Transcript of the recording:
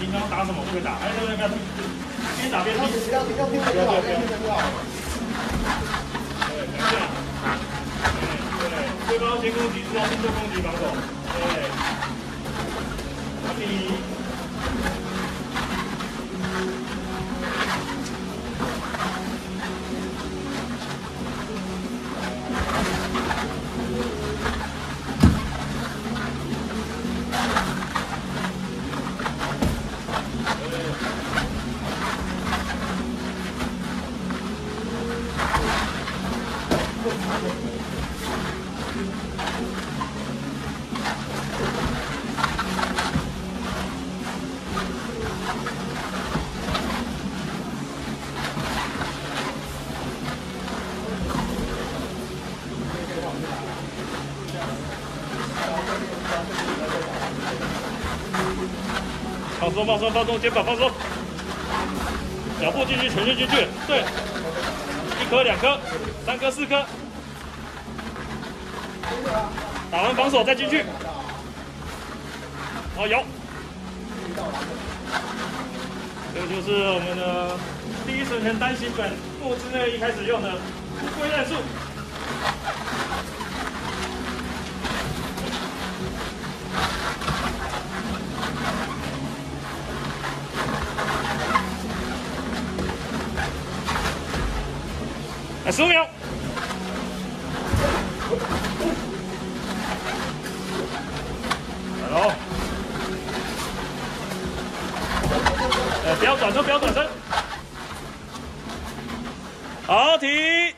平常打什么都会打，哎，对对对，边打边踢，不要不要听不要不要听不要。对，对对，对方先攻击之后，先做攻击防守，对，你。放松，放松，放松，肩膀放松，脚步进去，全身进去，对，一颗，两颗，三颗，四颗，打完防守再进去，好有，这就是我们的第一层层单行本布置内一开始用的乌龟战术。十五秒，好！呃，不要转身，不要转身，好，停。